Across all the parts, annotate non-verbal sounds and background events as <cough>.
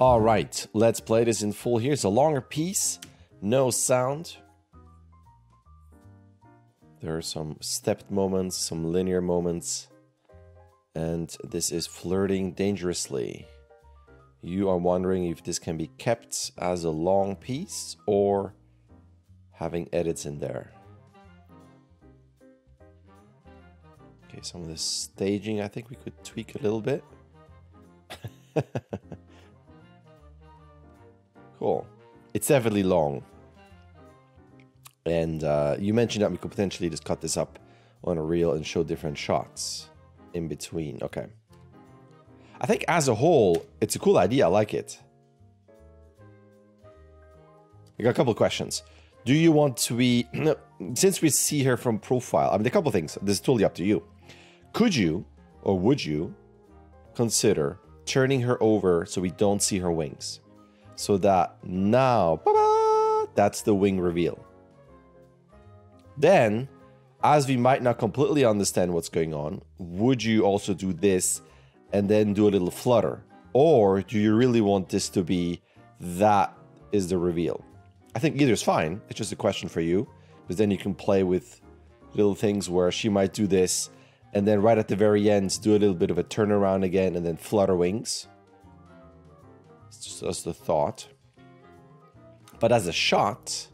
All right, let's play this in full here. It's a longer piece, no sound. There are some stepped moments, some linear moments, and this is flirting dangerously. You are wondering if this can be kept as a long piece or having edits in there. Okay, some of the staging I think we could tweak a little bit. <laughs> cool. It's heavily long. And uh, you mentioned that we could potentially just cut this up on a reel and show different shots in between. Okay. I think as a whole, it's a cool idea. I like it. I got a couple questions. Do you want to be, <clears throat> since we see her from profile, I mean, a couple things. This is totally up to you. Could you, or would you, consider turning her over so we don't see her wings? So that now, that's the wing reveal. Then, as we might not completely understand what's going on, would you also do this and then do a little flutter? Or do you really want this to be that is the reveal? I think either is fine. It's just a question for you. Because then you can play with little things where she might do this and then right at the very end do a little bit of a turnaround again and then flutter wings. It's just, just a thought. But as a shot,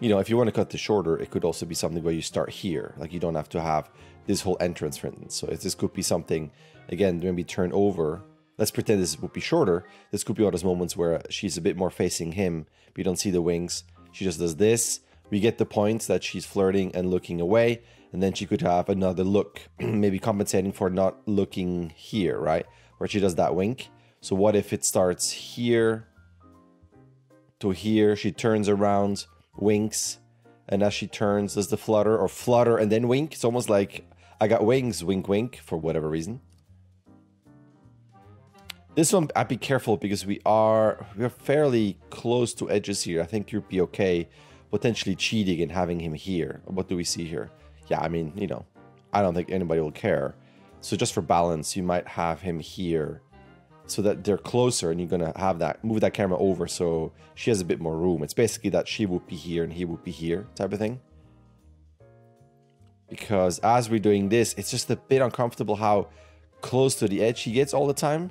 you know, if you want to cut this shorter, it could also be something where you start here. Like you don't have to have this whole entrance, for instance. So if this could be something, again, maybe turn over. Let's pretend this would be shorter. This could be all those moments where she's a bit more facing him, but you don't see the wings. She just does this. We get the points that she's flirting and looking away. And then she could have another look, <clears throat> maybe compensating for not looking here, right? Where she does that wink. So what if it starts here to here? She turns around winks, and as she turns, does the flutter or flutter and then wink. It's almost like I got wings, wink, wink, for whatever reason. This one, I'd be careful because we are we're fairly close to edges here. I think you'd be okay potentially cheating and having him here. What do we see here? Yeah, I mean, you know, I don't think anybody will care. So just for balance, you might have him here so that they're closer and you're going to have that move that camera over so she has a bit more room it's basically that she would be here and he would be here type of thing because as we're doing this it's just a bit uncomfortable how close to the edge he gets all the time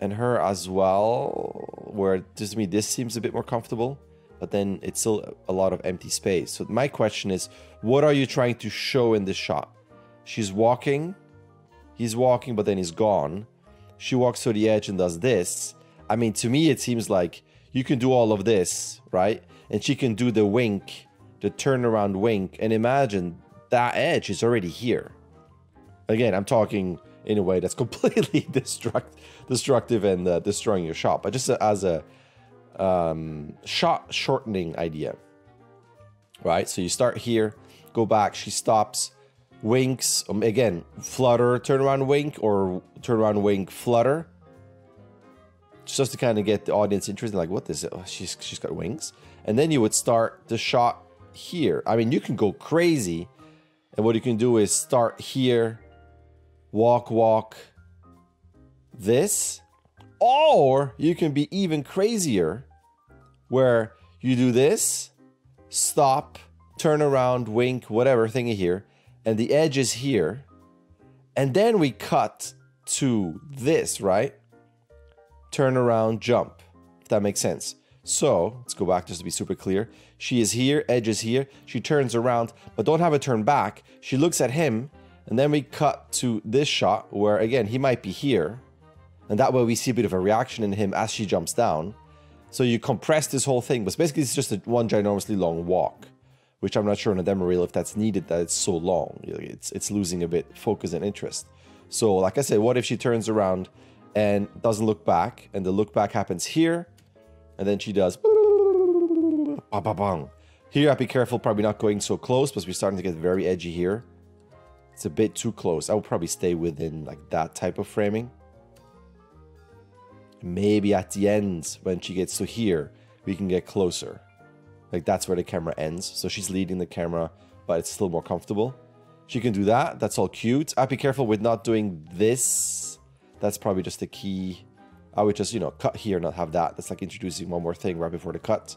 and her as well where to me this seems a bit more comfortable but then it's still a lot of empty space so my question is what are you trying to show in this shot she's walking he's walking but then he's gone she walks to the edge and does this. I mean, to me, it seems like you can do all of this, right? And she can do the wink, the turnaround wink, and imagine that edge is already here. Again, I'm talking in a way that's <laughs> completely destruct, destructive and uh, destroying your shot, but just as a um, shot shortening idea, right? So you start here, go back, she stops, winks, um, again, flutter, turn around wink, or turn around wink, flutter. Just to kind of get the audience interested, like, what is it? Oh, she's, she's got wings. And then you would start the shot here. I mean, you can go crazy. And what you can do is start here, walk, walk, this. Or you can be even crazier, where you do this, stop, turn around, wink, whatever thingy here, and the edge is here. And then we cut to this, right? Turn around, jump, if that makes sense. So, let's go back just to be super clear. She is here, edge is here. She turns around, but don't have a turn back. She looks at him, and then we cut to this shot where, again, he might be here. And that way we see a bit of a reaction in him as she jumps down. So you compress this whole thing, but basically it's just a one ginormously long walk which I'm not sure on a demo reel if that's needed that it's so long. It's, it's losing a bit focus and interest. So like I said, what if she turns around and doesn't look back and the look back happens here and then she does here I'd be careful probably not going so close because we're starting to get very edgy here. It's a bit too close. I would probably stay within like that type of framing. Maybe at the end when she gets to here, we can get closer. Like that's where the camera ends. So she's leading the camera, but it's still more comfortable. She can do that. That's all cute. I'd be careful with not doing this. That's probably just the key. I would just, you know, cut here, not have that. That's like introducing one more thing right before the cut.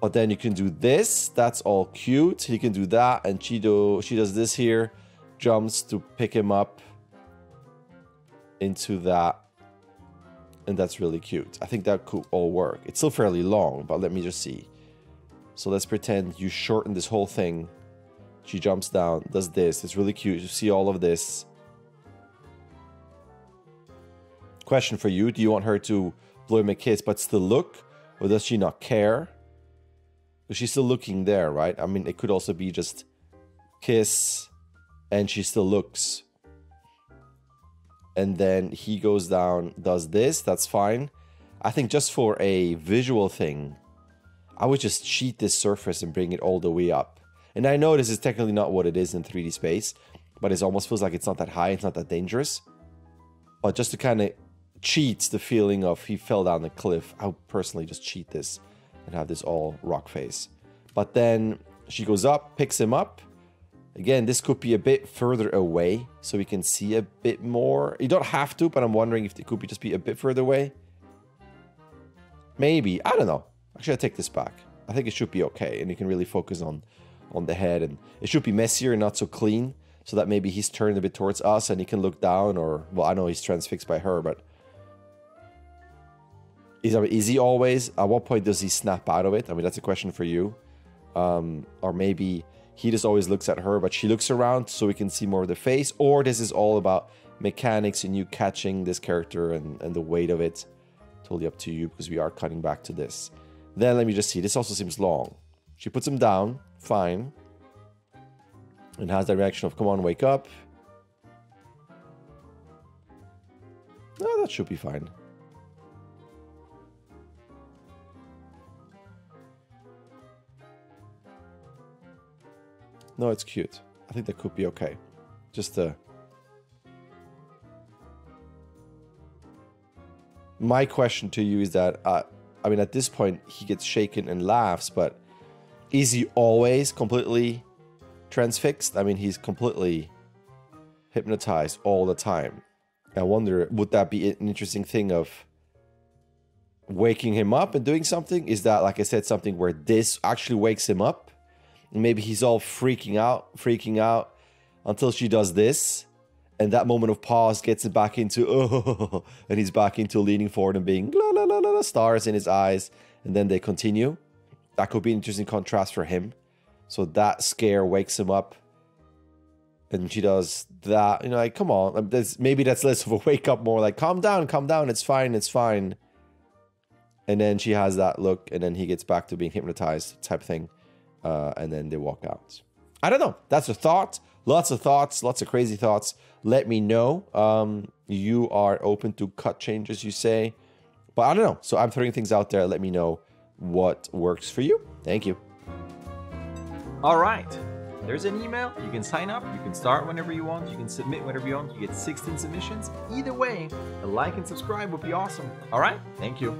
But then you can do this. That's all cute. He can do that. And she, do, she does this here. Jumps to pick him up into that. And that's really cute. I think that could all work. It's still fairly long, but let me just see. So let's pretend you shorten this whole thing. She jumps down, does this. It's really cute. You see all of this. Question for you. Do you want her to blow him a kiss but still look? Or does she not care? She's still looking there, right? I mean, it could also be just kiss and she still looks. And then he goes down, does this. That's fine. I think just for a visual thing, I would just cheat this surface and bring it all the way up. And I know this is technically not what it is in 3D space, but it almost feels like it's not that high, it's not that dangerous. But just to kind of cheat the feeling of he fell down the cliff, I would personally just cheat this and have this all rock face. But then she goes up, picks him up. Again, this could be a bit further away so we can see a bit more. You don't have to, but I'm wondering if it could be just be a bit further away. Maybe. I don't know. Actually, I take this back. I think it should be okay. And you can really focus on, on the head. And it should be messier and not so clean. So that maybe he's turned a bit towards us and he can look down. Or, well, I know he's transfixed by her, but is, is he always? At what point does he snap out of it? I mean, that's a question for you. Um, or maybe he just always looks at her, but she looks around so we can see more of the face. Or this is all about mechanics and you catching this character and, and the weight of it. Totally up to you because we are cutting back to this. Then let me just see. This also seems long. She puts him down. Fine. And has that reaction of, come on, wake up. No, that should be fine. No, it's cute. I think that could be okay. Just uh My question to you is that uh, I mean at this point he gets shaken and laughs, but is he always completely transfixed? I mean he's completely hypnotized all the time. I wonder would that be an interesting thing of waking him up and doing something? Is that like I said something where this actually wakes him up? Maybe he's all freaking out, freaking out until she does this. And that moment of pause gets it back into, <laughs> oh, and he's back into leaning forward and being la la la la, la stars in his eyes. And then they continue. That could be an interesting contrast for him. So that scare wakes him up. And she does that, you know, like, come on. Maybe that's less of a <laughs> wake up, more like, calm down, calm down, it's fine, it's fine. And then she has that look, and then he gets back to being hypnotized type thing uh, and then they walk out. I don't know. That's a thought. Lots of thoughts, lots of crazy thoughts. Let me know. Um, you are open to cut changes, you say. But I don't know. So I'm throwing things out there. Let me know what works for you. Thank you. All right. There's an email. You can sign up. You can start whenever you want. You can submit whenever you want. You get 16 submissions. Either way, a like and subscribe would be awesome. All right. Thank you.